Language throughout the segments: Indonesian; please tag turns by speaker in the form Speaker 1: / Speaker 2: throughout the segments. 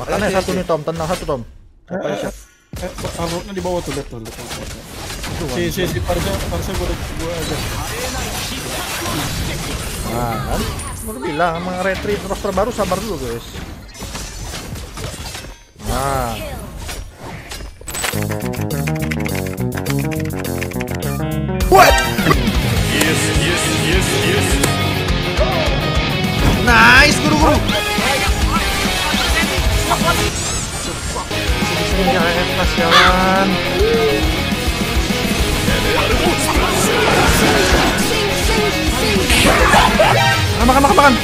Speaker 1: Makanya
Speaker 2: Ayo,
Speaker 1: satu
Speaker 2: sih,
Speaker 1: nih Tom, tenang satu Tom.
Speaker 3: Eh, eh, eh, armornya di bawah tuh, lihat tuh, lihat tuh. Si, si, si, Parsnya, Parsnya gua, gua aja.
Speaker 1: Nah, kan? Mau bilang emang retreat roster baru sabar dulu guys. Nah, what? Nice, guru guru. Sini jangan pas jalan. Makan, makan, makan, makan.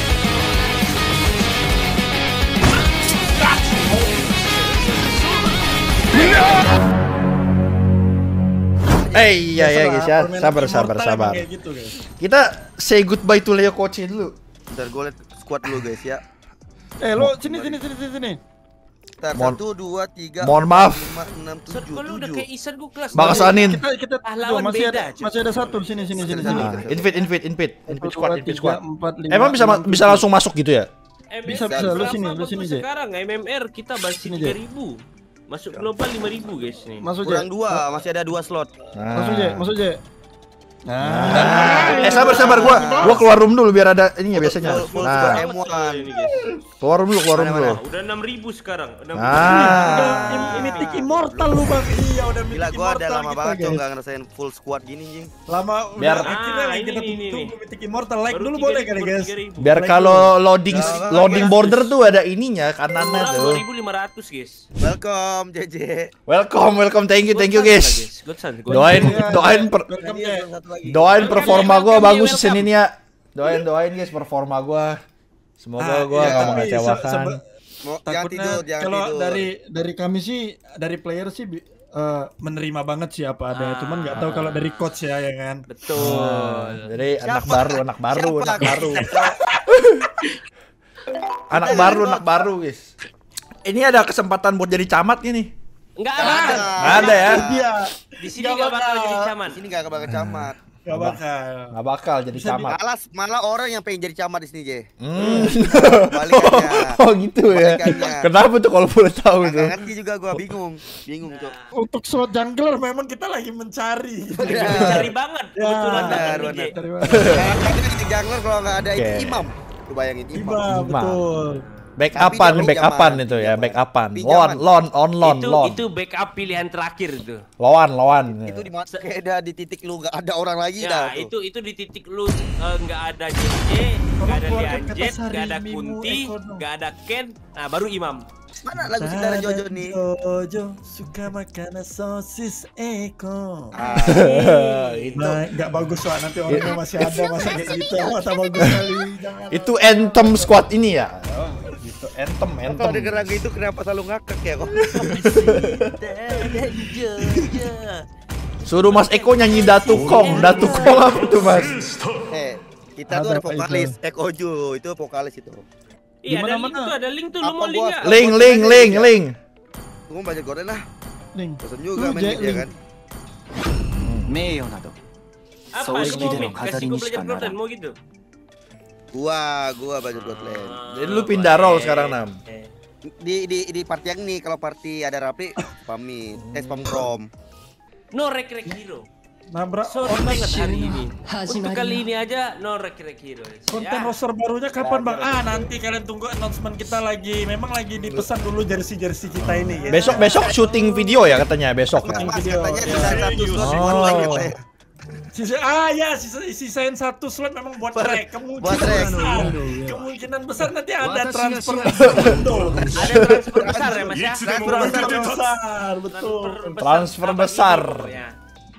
Speaker 1: Eh iya ya guys ya, sabar sabar sabar.
Speaker 3: gitu.
Speaker 1: Kita say goodbye to Leo Kochi dulu.
Speaker 2: Bentar gue liat squad dulu guys ya.
Speaker 3: Eh, lo sini, sini, sini, sini, sini.
Speaker 2: Ntar
Speaker 1: Mohon-
Speaker 2: satu, dua, tiga,
Speaker 1: mohon maaf.
Speaker 2: lima, enam, tujuh,
Speaker 4: gua lu udah
Speaker 2: tujuh.
Speaker 4: kayak Isan gua kelas.
Speaker 1: Bang Sanin.
Speaker 3: Kita, kita,
Speaker 4: Pahlawan
Speaker 3: tuh, masih
Speaker 4: beda,
Speaker 3: ada, masih ada satu, sini, sini, sini, sini.
Speaker 1: Nah, invite invite invite invite squad
Speaker 3: Dua,
Speaker 1: invite
Speaker 3: tiga,
Speaker 1: squad.
Speaker 3: empat, lima,
Speaker 1: Emang bisa bisa
Speaker 3: tujuh.
Speaker 1: langsung masuk gitu ya?
Speaker 3: Bisa, bisa, lu sini, lu sini, Jay.
Speaker 4: Sekarang MMR kita masih
Speaker 3: Sini, Jay.
Speaker 4: 3000. Masuk global 5000 guys nih.
Speaker 3: Masuk aja.
Speaker 2: Kurang dua, masih ada dua slot.
Speaker 3: Masuk aja, masuk aja. Nah,
Speaker 1: Nah. Eh sabar sabar gua gua keluar room dulu biar ada ininya biasanya.
Speaker 2: Full, full squad
Speaker 1: Nah,
Speaker 2: M1.
Speaker 4: Ini guys.
Speaker 1: keluar room dulu keluar room dulu.
Speaker 4: Udah 6000 sekarang. 6000.
Speaker 1: Ah.
Speaker 3: Ini tik immortal lu bang. Iya udah
Speaker 2: Gila
Speaker 3: mythic
Speaker 2: gua udah lama
Speaker 3: kita,
Speaker 2: banget tuh
Speaker 3: guys.
Speaker 2: nggak ngerasain full squad gini jing.
Speaker 3: Lama
Speaker 1: Biar-
Speaker 3: akhirnya
Speaker 4: Ah,
Speaker 3: yang kita
Speaker 4: ini, ini,
Speaker 3: tunggu
Speaker 4: ini.
Speaker 3: mythic immortal like dulu
Speaker 4: 3000,
Speaker 3: boleh kali guys.
Speaker 4: 3000.
Speaker 1: Biar kalau loading
Speaker 2: Jangan
Speaker 1: loading border tuh ada ininya kanannya tuh.
Speaker 4: 2500 guys.
Speaker 2: Welcome JJ.
Speaker 1: Welcome welcome thank you thank you guys. Doain doain
Speaker 2: Ini
Speaker 1: doain performa gua
Speaker 4: welcome,
Speaker 1: bagus
Speaker 4: welcome.
Speaker 1: senin ya. Doain doain guys performa gua. Semoga
Speaker 3: Ah,
Speaker 1: gua
Speaker 3: iya,
Speaker 1: nggak
Speaker 3: tapi
Speaker 1: mengecewakan.
Speaker 3: Takutnya kalau dari dari kami sih dari player sih eh, menerima banget sih apa ada,
Speaker 4: Ah.
Speaker 3: cuman nggak tahu kalau dari coach ya ya kan.
Speaker 4: Betul.
Speaker 1: Jadi anak
Speaker 2: Siapa?
Speaker 1: baru, anak baru,
Speaker 2: Siapa?
Speaker 1: anak baru. anak baru, anak baru, guys. Ini ada kesempatan buat jadi camat nih.
Speaker 4: Enggak
Speaker 2: Nggak
Speaker 4: ada.
Speaker 2: ada.
Speaker 1: Nggak ada ya?
Speaker 4: Di sini enggak bakal jadi caman.
Speaker 2: Di sini gak bakal camat.
Speaker 3: Nggak bakal.
Speaker 1: Nggak bakal jadi
Speaker 3: Bisa
Speaker 1: camat.
Speaker 2: Malah malah orang yang pengen jadi camat di sini, J.
Speaker 1: Hmm.
Speaker 2: Balikannya.
Speaker 1: oh gitu ya.
Speaker 2: Balikannya.
Speaker 1: Kenapa tuh kalau boleh tahu tuh?
Speaker 2: Gak ngerti juga gua bingung. Bingung tuh.
Speaker 3: Untuk slot jungler memang kita lagi mencari.
Speaker 4: Lagi mencari banget.
Speaker 3: Ya,
Speaker 4: Kebetulan
Speaker 2: benar,
Speaker 4: banget nih,
Speaker 3: mana?
Speaker 2: Kayaknya di jungler kalau nggak ada
Speaker 1: Oke.
Speaker 2: itu imam. Lu bayangin imam.
Speaker 3: Iba, betul.
Speaker 1: Backupan,
Speaker 2: Tapi
Speaker 1: backupan
Speaker 2: pinjaman,
Speaker 1: itu ya,
Speaker 2: pinjaman.
Speaker 1: backupan.
Speaker 2: Pinjaman.
Speaker 1: Loan, loan, on loan,
Speaker 4: itu
Speaker 1: loan.
Speaker 4: itu backup pilihan terakhir itu.
Speaker 1: Loan, loan.
Speaker 2: Itu di mana kayak ada di titik lu nggak ada orang lagi dah
Speaker 4: Ya,
Speaker 2: tuh.
Speaker 4: itu itu di titik lu eh, nggak ada JJ, nggak ada Lianjet, nggak ada Kunti, nggak ada Ken, nah baru Imam.
Speaker 2: Mana lagu Sindara Jojo nih?
Speaker 3: Jojo suka makan sosis Eko.
Speaker 2: Ah,
Speaker 1: itu
Speaker 3: Nah, nggak bagus soal nanti orangnya masih ada masa kayak gitu. Mata bagus. Jangan.
Speaker 1: itu anthem squad ini ya. Oh, gitu entem entem
Speaker 2: kalau denger lagu itu kenapa selalu ngakak ya kok?
Speaker 1: Suruh mas Eko nyanyi datukong datukong apa tuh mas?
Speaker 2: Eh kita tuh
Speaker 3: ada
Speaker 2: vokalis. Eko Ju itu vokalis itu.
Speaker 4: Iya ada link tuh ada link tuh lu mau link
Speaker 1: link link link link.
Speaker 2: Tunggu banyak goreng lah.
Speaker 3: Link.
Speaker 2: Pesen juga main
Speaker 3: ya
Speaker 2: kan?
Speaker 5: Meyo nado.
Speaker 4: Apa? kasih
Speaker 5: mau
Speaker 4: belajar
Speaker 5: konten
Speaker 4: mau gitu?
Speaker 2: Gua, gua belajar Godland.
Speaker 1: Jadi lu pindah role sekarang, Nam.
Speaker 2: Di di di party yang ini kalau party ada Rapli pamit, eh spam rom.
Speaker 4: No rek rek hero.
Speaker 3: Nabrak
Speaker 4: Sorry
Speaker 3: orang
Speaker 4: banget hari ini. Untuk kali ini aja no rek rek hero.
Speaker 3: Konten
Speaker 4: Ya.
Speaker 3: roster barunya kapan bang? Ah nanti kalian tunggu announcement kita lagi. Memang lagi dipesan dulu jersey jersey kita ini. ya.
Speaker 1: Besok besok syuting video ya katanya besok.
Speaker 2: Mas,
Speaker 1: ya?
Speaker 2: mas
Speaker 3: video.
Speaker 2: katanya
Speaker 3: Ya.
Speaker 2: sisa satu slot
Speaker 1: Oh.
Speaker 3: Sisa, ah ya sisa, sisain satu slot memang buat track. Kemungkinan
Speaker 2: buat track.
Speaker 3: besar, kemungkinan besar nanti ada transfer.
Speaker 4: Ada transfer besar ya Mas ya.
Speaker 2: Transfer besar,
Speaker 3: betul.
Speaker 1: Transfer besar.
Speaker 4: hero ya?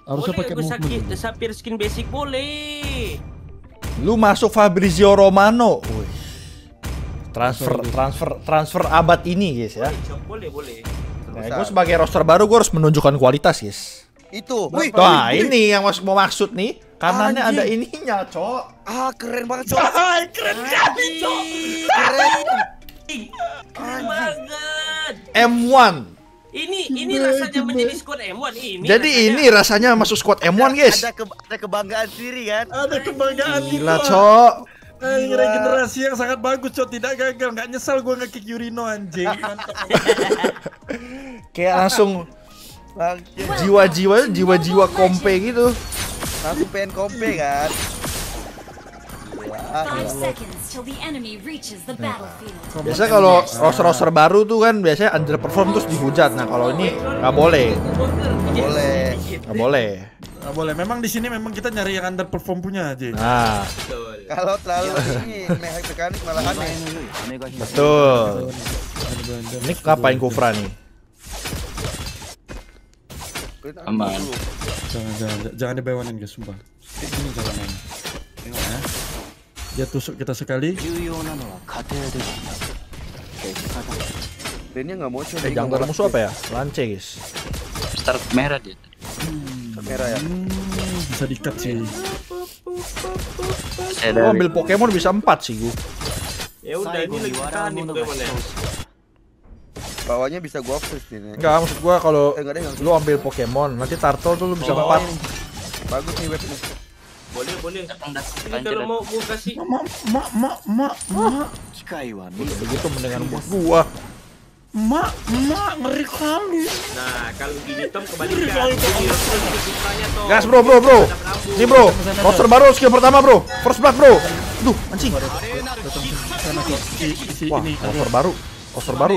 Speaker 3: Harusnya
Speaker 4: Boleh
Speaker 3: pakai
Speaker 4: gue
Speaker 3: movement.
Speaker 4: sapir skin basic boleh.
Speaker 1: Lu masuk Fabrizio Romano. Wih. Transfer transfer transfer abad ini guys ya.
Speaker 4: Boleh, boleh boleh.
Speaker 1: Nah, gue sebagai roster baru gue harus menunjukkan kualitas guys.
Speaker 2: Itu. Wih,
Speaker 1: Wah
Speaker 2: wih, wih.
Speaker 1: ini yang mas mau maksud nih. Kanannya
Speaker 2: Anjing.
Speaker 1: ada ininya, cok.
Speaker 2: Ah, keren banget, Cok.
Speaker 3: Hai, keren kali, Cok.
Speaker 2: Keren.
Speaker 4: Keren banget.
Speaker 1: M1.
Speaker 4: Ini ini rasanya menjadi squad M1 ini.
Speaker 1: Jadi
Speaker 4: rasanya-
Speaker 1: ini rasanya masuk squad M1 guys.
Speaker 2: Ada, ke, ada kebanggaan sendiri kan?
Speaker 3: Ada kebanggaan
Speaker 1: Gila, cok.
Speaker 3: Eh, regenerasi yang sangat bagus, cok. Tidak gagal, nggak nyesal gue nge-kick Yurino anjing. Mantap.
Speaker 1: Kayak Langsung, Jiwa-jiwa, jiwa-jiwa kompe gitu.
Speaker 2: Aku pengen kompe kan.
Speaker 6: Iya, nah.
Speaker 1: Biasa kalau roster-roster baru tuh kan biasanya underperform terus dihujat. Nah, kalau ini nggak boleh.
Speaker 2: Nggak boleh.
Speaker 1: Nggak boleh.
Speaker 3: Nggak boleh. Memang di sini memang kita nyari yang underperform punya aja.
Speaker 1: Nah.
Speaker 2: Kalau terlalu ini mekanik malah aneh.
Speaker 5: Ya.
Speaker 1: Betul. Ini kapan Kufra nih?
Speaker 5: Aman.
Speaker 3: Jangan jangan jangan dibawain guys sumpah. Ini jalanan. main. Dia tusuk kita sekali.
Speaker 2: ini nggak mau coba.
Speaker 1: Eh, jangkar musuh apa ya? Lance guys.
Speaker 7: Start merah dia.
Speaker 2: Merah ya.
Speaker 3: Hmm, bisa dikat sih.
Speaker 1: Gua ambil Pokemon bisa empat sih gua.
Speaker 4: Ya udah ini lagi
Speaker 5: tahan
Speaker 4: nih Pokemon ya
Speaker 2: bawahnya bisa gua freeze nih
Speaker 1: enggak maksud gua kalau
Speaker 2: eh,
Speaker 1: lu ambil Pokemon nanti Turtle tuh lu bisa
Speaker 2: oh,
Speaker 1: empat.
Speaker 2: bagus nih webnya
Speaker 4: boleh boleh. Ini kalau mau gua kasih?
Speaker 3: Mak mak mak mak mak
Speaker 5: cikaiwan
Speaker 1: begitu mendengar buat gua.
Speaker 3: Mak, mak ngeri kali.
Speaker 4: Nah, kalau gini Tom kebalikan.
Speaker 1: Gas bro, bro, bro. Ini bro, roster baru skill pertama bro. First blood bro. Duh, anjing. Wah, roster baru. Roster baru.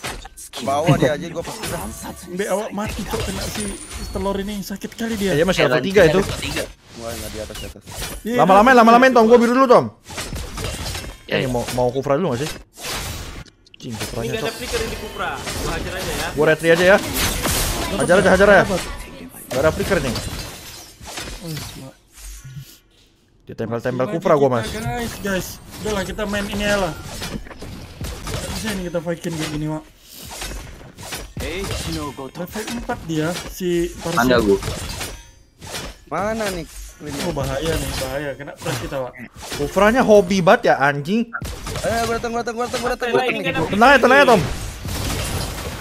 Speaker 2: Bawah dia aja gua pasti.
Speaker 5: 暗殺
Speaker 3: Be awak mati cok kena si telur ini sakit kali dia.
Speaker 1: Ya, dia masih level 3 itu.
Speaker 7: Tiga.
Speaker 2: Wah, nggak di atas di atas.
Speaker 3: Iya,
Speaker 1: Lama-lamain, lama-lamain Tom, gua biru dulu Tom.
Speaker 7: Ya,
Speaker 1: Eh,
Speaker 7: ya.
Speaker 1: mau mau Kufra dulu gak sih? Cing,
Speaker 4: Ini
Speaker 1: Kupranya
Speaker 4: nggak ada flicker ini Kupra. Gua hajar aja ya.
Speaker 1: Gua retri aja ya. Hajar aja, hajar ya. Gak ada flicker nih. Dia tempel-tempel Kufra gua mas.
Speaker 3: Guys, guys. Udahlah kita main ini ya lah. Gak bisa ini kita fighting kayak gini, Wak.
Speaker 5: Shinogo
Speaker 3: level 4 dia si Parsi.
Speaker 7: Anda gua.
Speaker 2: Mana nih?
Speaker 3: Oh bahaya nih, bahaya. Kena flash kita, Pak.
Speaker 1: Kufranya hobi banget ya anjing.
Speaker 2: Eh,
Speaker 4: beratang beratang
Speaker 2: beratang
Speaker 4: beratang.
Speaker 1: Tenang ya, tenang ya, Tom.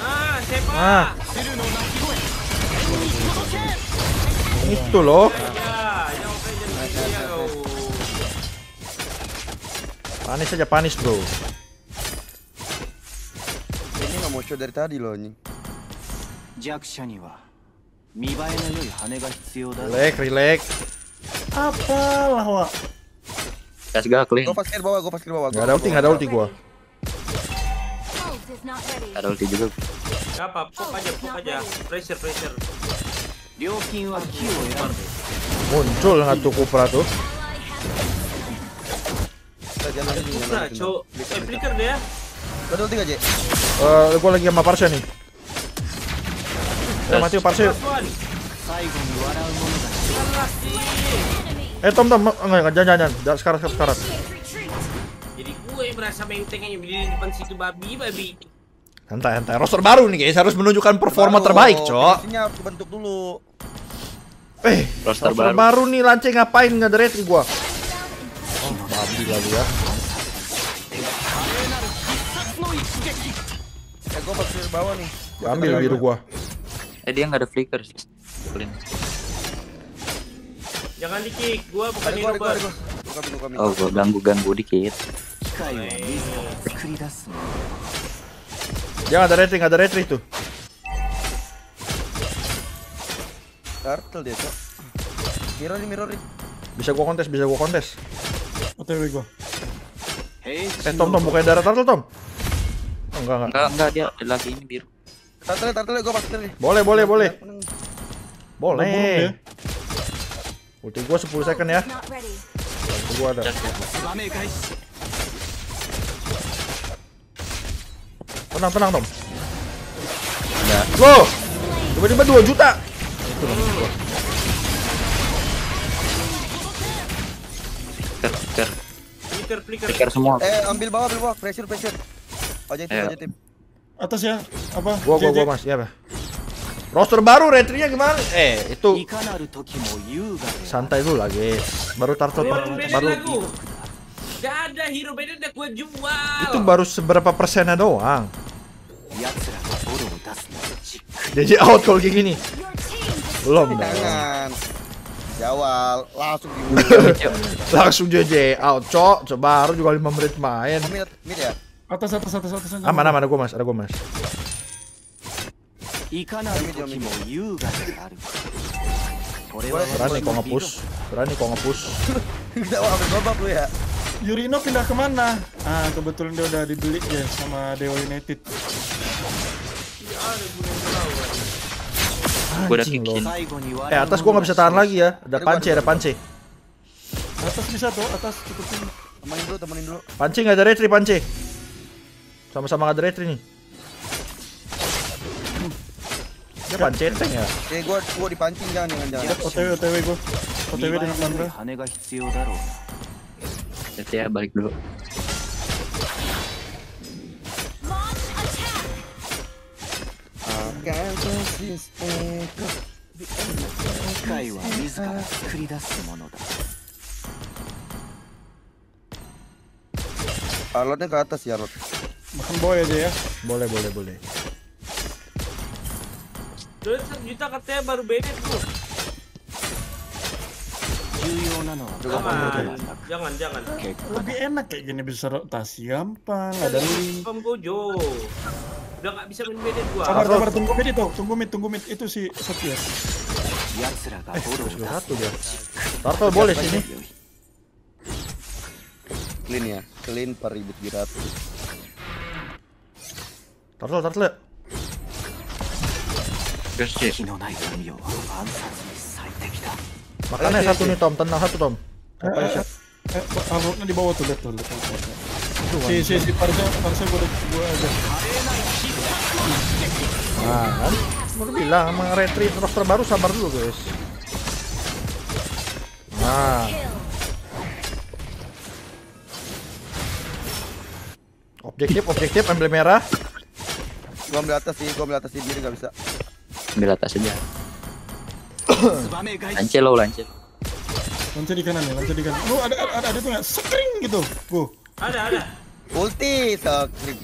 Speaker 4: Ah, siapa?
Speaker 1: Ah. Itu loh. Panis aja panis, Bro.
Speaker 2: Ini nggak mau show dari tadi loh, ini.
Speaker 5: 弱者には見栄えの良い羽が必要だ
Speaker 1: Relax, relax.
Speaker 3: Apalah, Wak.
Speaker 7: Gas gakling.
Speaker 2: Gua pas ke bawah, gua pas ke bawah.
Speaker 1: Gak ada ulti, gak ada ulti gua.
Speaker 6: Ult is not ready.
Speaker 7: Ada ulti juga.
Speaker 4: Gak apa, pop aja, pop aja. Pressure, pressure.
Speaker 5: 料金は木を選んで
Speaker 1: Muncul nggak tuh Kupra tuh?
Speaker 2: Kita jangan
Speaker 4: Ada
Speaker 2: ini,
Speaker 4: Kupra,
Speaker 2: jangan ini.
Speaker 4: cok. Eh, flicker dia.
Speaker 2: Gua ada ulti nggak, Je?
Speaker 1: Eh, gua lagi sama Parsha nih. Nice. mati
Speaker 4: parsi.
Speaker 1: Eh Tom Tom, enggak enggak jangan jangan, jangan sekarang sekarang.
Speaker 4: Jadi gue merasa main yang berdiri di depan situ babi babi.
Speaker 1: Santai santai, roster baru nih guys harus menunjukkan performa
Speaker 2: baru.
Speaker 1: terbaik, cok.
Speaker 2: Isinya bentuk dulu.
Speaker 1: Eh,
Speaker 7: roster,
Speaker 1: roster
Speaker 7: baru.
Speaker 1: baru nih lance ngapain nggak deret gua? Oh, babi. Ya,
Speaker 2: gue pasti bawah nih.
Speaker 1: Ambil biru gua
Speaker 7: eh dia nggak ada flicker sih
Speaker 4: jangan di kick gua bukan di
Speaker 2: gua,
Speaker 7: oh gua ganggu ganggu dikit
Speaker 1: nggak ada retri, ada retri tuh.
Speaker 2: Turtle dia, Cok. Mirror nih, mirror.
Speaker 1: Bisa gua kontes, bisa gua kontes.
Speaker 3: OTW gua.
Speaker 5: Hey,
Speaker 1: eh, Tom, Tom, bukain darah turtle, Tom. Oh, enggak, enggak.
Speaker 7: Enggak, enggak, dia lagi ini biru.
Speaker 2: Tartelnya, tartelnya, gue pasti nih.
Speaker 1: Boleh, boleh, boleh. Boleh.
Speaker 3: Ya.
Speaker 1: Ulti gue 10 second ya. Ulti gue ada. Tenang, tenang, Tom. Ya. Wow! Tiba-tiba 2 juta. Itu loh. Ter, ter.
Speaker 7: Flicker, flicker.
Speaker 4: Flicker
Speaker 7: semua.
Speaker 2: Eh, ambil bawah, ambil bawah. Pressure, pressure. Ojek
Speaker 7: tim,
Speaker 2: ojek tim
Speaker 3: atas ya apa?
Speaker 1: Gua gua gua mas ya apa roster baru retrinya gimana? Eh itu santai dulu lagi. Baru
Speaker 4: tartot
Speaker 1: baru.
Speaker 4: Gak ada hero beda udah gua jual.
Speaker 1: Itu baru seberapa persennya doang? Jadi out kalau kayak gini. Belum dong.
Speaker 2: Jawal langsung di
Speaker 1: langsung JJ out cok. Baru juga 5 menit main.
Speaker 2: Mid, mid ya?
Speaker 3: Atas, atas, atas, atas. atas
Speaker 1: aman, aman, ada gua mas, ada gua mas. Berani kok ngepush, berani kok ngepush.
Speaker 2: Tidak apa-apa lu ya.
Speaker 3: Yurino pindah ke mana? Ah, kebetulan dia udah dibeli ya sama Dewa United.
Speaker 7: Gue udah
Speaker 5: kikin.
Speaker 1: Eh atas gua nggak bisa tahan lagi ya. Ada panci, ada panci.
Speaker 3: Atas bisa tuh, atas cukupin.
Speaker 2: Temenin dulu, temenin dulu.
Speaker 1: Panci nggak ada retri panci. Sama-sama ada retri nih. Dia panceteng ya?
Speaker 2: Eh, gua gua dipancing jangan jangan jangan.
Speaker 3: OTW OTW
Speaker 5: gua.
Speaker 3: OTW dengan Mandra.
Speaker 7: Nanti ya balik dulu.
Speaker 2: Alatnya ke atas ya, Alot.
Speaker 3: Makan boy aja ya.
Speaker 1: Boleh, boleh, boleh.
Speaker 4: juta kan katanya baru benet tuh. Jangan, jangan, jangan.
Speaker 3: Lebih enak kayak gini bisa rotasi gampang, ada link.
Speaker 4: Pemkojo. Udah nggak bisa main dua. gua.
Speaker 3: Sabar, sabar, tunggu mid itu, tunggu mid, tunggu mid itu si
Speaker 1: Sophia.
Speaker 5: Eh,
Speaker 1: satu dia. Turtle boleh sini.
Speaker 2: Clean ya, clean per ribut.
Speaker 5: Taruh dulu, taruh dulu.
Speaker 1: Makanya satu nih Tom, tenang satu Tom. Apa ya?
Speaker 3: Eh, arutnya di bawah tuh, lihat tuh, tuh. Si, si, si, parse, parse gue aja.
Speaker 1: Nah, kan? Baru bilang, emang retreat roster baru sabar dulu guys. Nah. Objektif, objektif, emblem merah.
Speaker 2: Gua ambil atas sih, gua ambil atas sih, diri nggak bisa.
Speaker 7: Ambil atas aja. lance low, lance.
Speaker 3: Lance di kanan ya, lance di kanan. Lu ada ada ada, ada gitu. tuh nggak? Sekring gitu. Gua.
Speaker 4: Ada ada.
Speaker 2: Ulti sekring.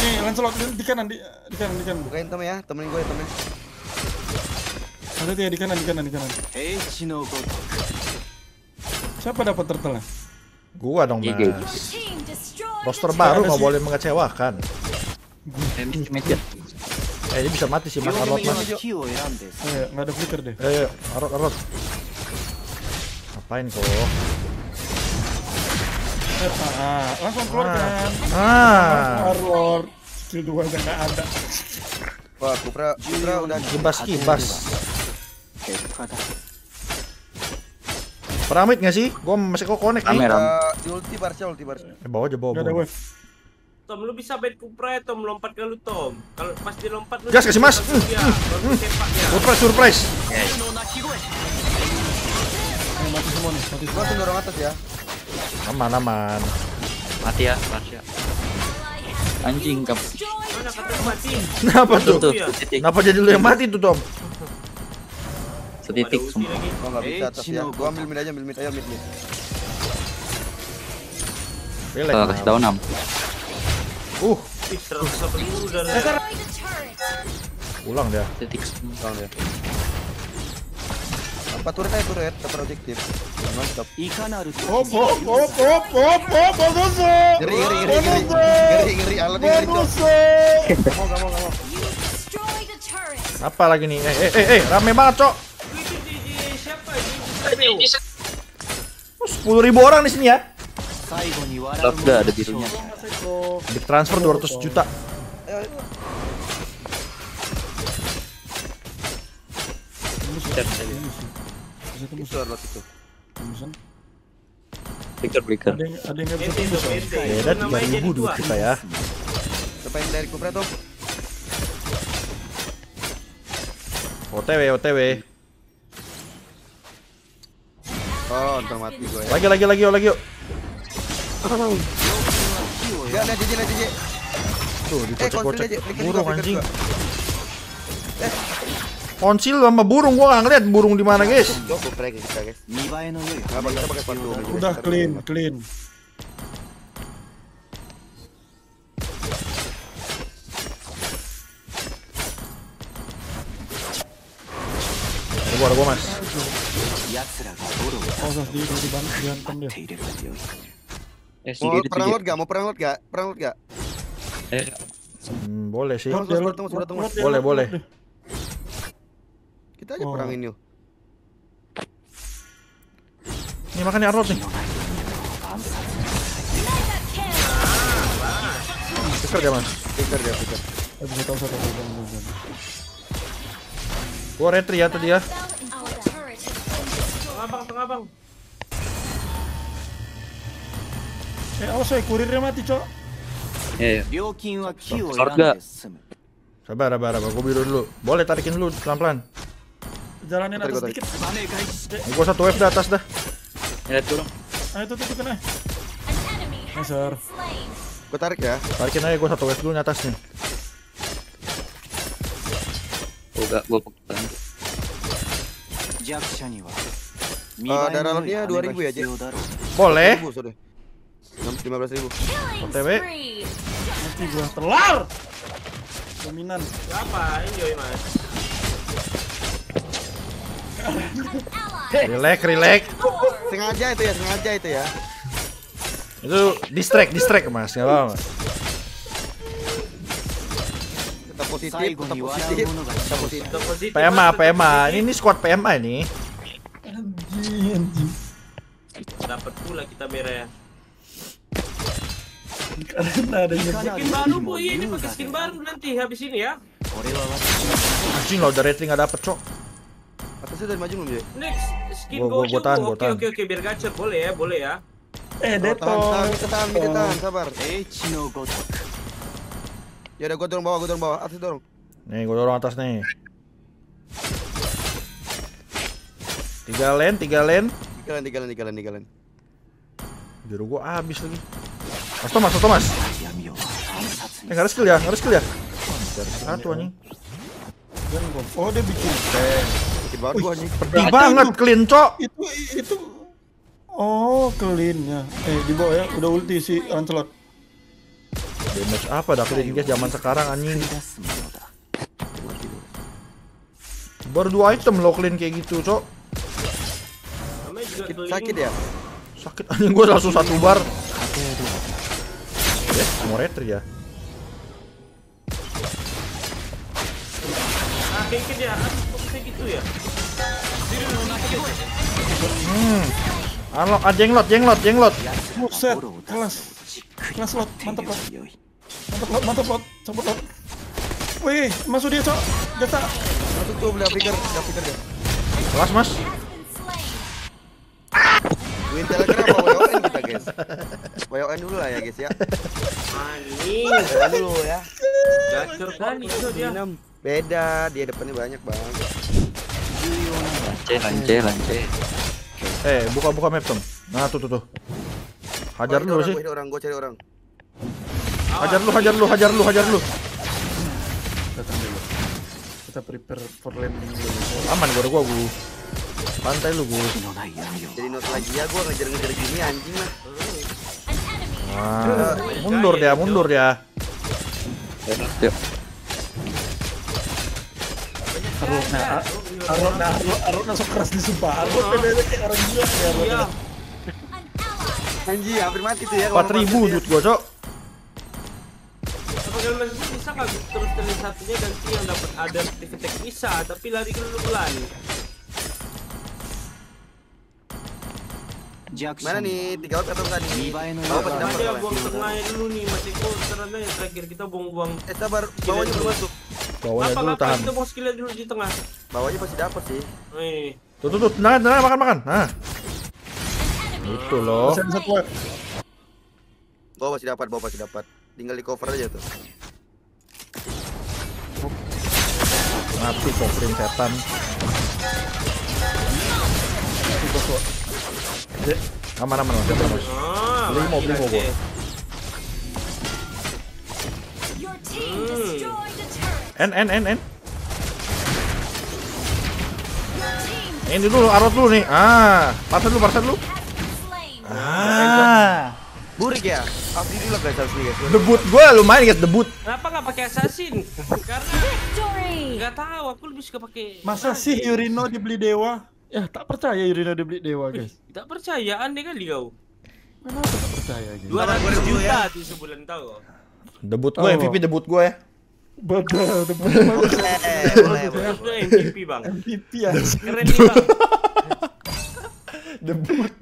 Speaker 3: Nih, Lancelot di kanan di, di kanan di kanan.
Speaker 2: Bukain temen ya, temenin gue ya temen.
Speaker 3: Ada ya di kanan di kanan di kanan.
Speaker 5: Eh,
Speaker 3: Siapa dapat turtle
Speaker 1: Gua dong,
Speaker 7: iya,
Speaker 1: Mas. Roster baru nggak boleh mengecewakan.
Speaker 7: Iya.
Speaker 1: Eh ini bisa mati sih mas Arot, mas.
Speaker 5: Iya,
Speaker 3: iya nggak ada flicker deh.
Speaker 1: Iya, eh arot arot. Ngapain kok?
Speaker 3: Ah. ah, langsung keluar kan.
Speaker 1: Ah.
Speaker 3: arot. Skill dua yang nggak ada.
Speaker 2: Wah, Kupra, Kupra udah
Speaker 1: kibas kibas. Piramid nggak sih? Gua masih kok connect nih.
Speaker 7: Kamera.
Speaker 2: Ulti Barca, ulti Barca.
Speaker 1: Eh, bawa aja bawa.
Speaker 3: Gak ada wave.
Speaker 4: Tom, lu bisa bait Kupra ya, Tom. Lompat ke lu, Tom. Kalau pas dia lompat, lu...
Speaker 1: Gas kasih, Mas.
Speaker 4: Bagus dia. Bagus sepak dia.
Speaker 1: Surprise surprise.
Speaker 3: Eh, mati semua nih, mati semua.
Speaker 2: dorong atas ya.
Speaker 1: Aman aman.
Speaker 7: Mati ya, Marsha. Anjing kap.
Speaker 4: Mana kata mati?
Speaker 1: Kenapa tuh?
Speaker 7: Tuh, setitik.
Speaker 1: Kenapa jadi lu yang mati tuh Tom?
Speaker 7: Setitik semua.
Speaker 2: Gua nggak bisa atas ya. Gua ambil mid aja, ambil mid aja, mid mid.
Speaker 7: Kasih tahu 6.
Speaker 1: Uh,
Speaker 6: ulang
Speaker 1: Pulang dia.
Speaker 7: Titik
Speaker 2: pulang dia. Apa turret turret,
Speaker 5: ke projektif. Ikan harus.
Speaker 3: Hop hop hop hop hop hop
Speaker 2: bonus. Geri, geri, geri, geri, geri, alat
Speaker 6: geri. Bonus.
Speaker 1: Apa lagi nih? Eh eh eh ramai rame banget, Cok.
Speaker 4: Siapa
Speaker 1: ini? Oh, orang di sini ya.
Speaker 7: Love ada birunya.
Speaker 1: Di transfer 200 juta.
Speaker 7: Victor Blicker.
Speaker 3: Ada yang ada yang
Speaker 1: kita ya.
Speaker 2: Siapa yang dari tuh?
Speaker 1: OTW OTW.
Speaker 2: Oh, mati gue.
Speaker 1: Lagi lagi lagi yuk lagi yuk.
Speaker 2: Gak.
Speaker 1: Tuh burung anjing. Konsil sama burung gua nggak ngeliat burung di mana guys.
Speaker 3: Udah clean clean.
Speaker 1: Gua gua mas.
Speaker 3: Oh, di di dia.
Speaker 7: Eh,
Speaker 2: mau perang lot gak? Mau perang lot gak? Perang lot gak?
Speaker 7: Eh,
Speaker 1: hmm, boleh sih.
Speaker 2: Tunggu, tunggu,
Speaker 3: tunggu, tunggu.
Speaker 1: Boleh, boleh.
Speaker 2: Kita aja
Speaker 3: oh.
Speaker 2: perangin yuk.
Speaker 1: ini makan ya Arnold nih. Picker dia mas.
Speaker 2: Picker dia, picker.
Speaker 3: Eh, satu.
Speaker 1: Gua retri ya tadi ya.
Speaker 4: Tengah bang, tengah bang.
Speaker 3: Eh, awas ya, kurirnya mati, Cok.
Speaker 7: eh,
Speaker 5: 料金は木を
Speaker 7: Short
Speaker 5: 選んで済む
Speaker 1: Sabar, sabar, sabar. Gua biru dulu. Boleh tarikin dulu pelan-pelan.
Speaker 3: Jalanin
Speaker 2: Tarik,
Speaker 3: atas
Speaker 2: tarik.
Speaker 3: dikit.
Speaker 1: Ini gua satu wave di atas dah.
Speaker 7: lihat dulu.
Speaker 3: Ayo tuh tuh kena.
Speaker 6: An enemy has
Speaker 3: Sir.
Speaker 6: been slain.
Speaker 2: Gue tarik ya.
Speaker 1: Tarikin aja gua satu wave dulu di atas nih.
Speaker 7: Gua gak, gua pegang.
Speaker 5: 弱者には見栄
Speaker 2: Eh,
Speaker 5: え
Speaker 2: darah
Speaker 5: の良い
Speaker 2: lotnya
Speaker 5: 羽が
Speaker 2: 2000 ya,
Speaker 5: 必要だろう
Speaker 1: Boleh.
Speaker 2: Ribu, sudah. 15 ribu.
Speaker 1: OTW.
Speaker 3: Mati gua Telar. Dominan.
Speaker 4: Siapa? Enjoy mas.
Speaker 1: Relax, relax.
Speaker 2: Sengaja itu ya, sengaja itu ya.
Speaker 1: Itu distract, distract mas, gak apa-apa
Speaker 2: Tetap positif, tetap positif. Tetap positif,
Speaker 4: tetap positif
Speaker 1: PMA, PMA, ini, ini squad PMA ini.
Speaker 4: Dapat pula kita merah ya.
Speaker 3: Karena
Speaker 5: ada
Speaker 4: skin baru bu, iya,
Speaker 5: ini
Speaker 4: pakai skin baru nanti habis ini ya.
Speaker 1: Anjing loader rate nggak dapet cok.
Speaker 2: Atasnya dari maju belum ya?
Speaker 4: Next skin
Speaker 1: gua, tahan.
Speaker 4: Oke oke oke biar gacor boleh ya, boleh ya.
Speaker 3: Eh deto.
Speaker 2: Tahan, tahan, tahan, tahan,
Speaker 5: oh. sabar. Eh Chino gotok.
Speaker 2: Ya udah gua dorong bawah, gua dorong bawah, atas dorong.
Speaker 1: Nih gua dorong atas nih. Tiga lane, tiga lane.
Speaker 2: Tiga lane, tiga lane, tiga lane, tiga lane.
Speaker 1: Juru gua habis lagi. Mas Thomas, Mas Thomas. Eh, gak ada skill ya, gak ada skill ya. Satu anjing.
Speaker 3: Oh, dia bikin tank.
Speaker 2: Bikin banget anjing.
Speaker 1: Pedih banget clean, Cok.
Speaker 3: Itu itu Oh, clean ya. Eh, di bawah ya, udah ulti si Lancelot.
Speaker 1: Damage apa dah clean guys zaman sekarang anjing. Baru dua item lo clean kayak gitu, Cok.
Speaker 2: Sakit, sakit ya?
Speaker 1: Sakit anjing gua langsung satu bar. Sakit. Eh,
Speaker 4: yes, semua retri ya. Kayak gitu ya.
Speaker 1: Hmm. Unlock, ah, jenglot, jenglot, jenglot.
Speaker 3: Buset, kelas. Kelas lot,
Speaker 5: mantep
Speaker 3: lot. mantep lot, mantep lot, cabut lot. Wih, masuk dia, Cok. Jasa.
Speaker 2: Masuk tuh beli apiker, apiker dia.
Speaker 1: Kelas, Mas.
Speaker 2: Win telegram apa guys? WON dulu lah ya guys ya.
Speaker 4: Anjing.
Speaker 2: Dulu ya.
Speaker 4: Gacor kali itu dia.
Speaker 2: Beda, dia depannya banyak bang.
Speaker 7: Lance, lance, lance.
Speaker 1: Eh, buka-buka map, Tom. Nah, tuh tuh tuh. Hajar
Speaker 2: Gua
Speaker 1: dulu
Speaker 2: orang,
Speaker 1: sih.
Speaker 2: gua ini orang, gue cari orang.
Speaker 1: Hajar lu, hajar lu, hajar lu, hajar lu.
Speaker 3: Datang dulu. Kita prepare for landing dulu.
Speaker 1: Aman gua, gua, gua. Pantai lu
Speaker 5: gue.
Speaker 2: Jadi not lagi ya gue ngejar-ngejar gini anjing
Speaker 6: mah.
Speaker 1: Wah, mundur dia, mundur dia.
Speaker 7: Yuk.
Speaker 3: Aruna, Aruna, Aruna nah keras disumpah. Aruna oh. harusnya, harusnya, orang gila
Speaker 4: iya.
Speaker 6: ya Aruna.
Speaker 2: Anjir, hampir mati tuh ya.
Speaker 1: 4000 duit gua, Cok.
Speaker 4: Sebagai masih terus terus satunya ganti yang dapat ada titik bisa, tapi lari
Speaker 5: ke dulu.
Speaker 2: Mana nih? Tiga out atau enggak nih? Bawa
Speaker 5: ke
Speaker 2: dapur.
Speaker 4: Aja buang tengahnya dulu nih, masih kok serangnya yang terakhir kita buang-buang.
Speaker 2: Eh sabar, bawa belum masuk.
Speaker 4: Bawa
Speaker 1: dulu tahan.
Speaker 4: Kita buang skillnya dulu di tengah.
Speaker 2: Bawahnya pasti dapat sih.
Speaker 4: Nih.
Speaker 1: Tuh tuh tuh, tenang tenang makan makan. Nah. Itu loh.
Speaker 2: Bawa pasti dapat, bawa pasti dapat. Tinggal di cover aja tuh.
Speaker 1: Mati coverin setan. Itu aman. aman, aman. Limo, limo en, en, en.
Speaker 6: Your team
Speaker 1: Ini dulu, arot dulu nih. Ah, parset dulu, parset dulu. Ah.
Speaker 2: Burik ya. Abdi dulu guys harus guys.
Speaker 1: Debut gue lumayan guys, debut.
Speaker 4: Kenapa nggak pakai assassin? Karena
Speaker 6: Victory.
Speaker 4: nggak tahu, aku lebih suka pakai.
Speaker 3: Masa sih Yurino dibeli dewa? Ya tak percaya Yurino dibeli dewa guys.
Speaker 4: Tak percaya, aneh kali kau.
Speaker 3: Kenapa tak percaya guys?
Speaker 4: 200 juta tuh sebulan tahu.
Speaker 1: Debut gue,
Speaker 3: Oh.
Speaker 1: MVP debut gue ya.
Speaker 2: Boleh.
Speaker 4: Terus gue MVP bang.
Speaker 3: MVP ya.
Speaker 4: Keren nih bang.
Speaker 1: Debut.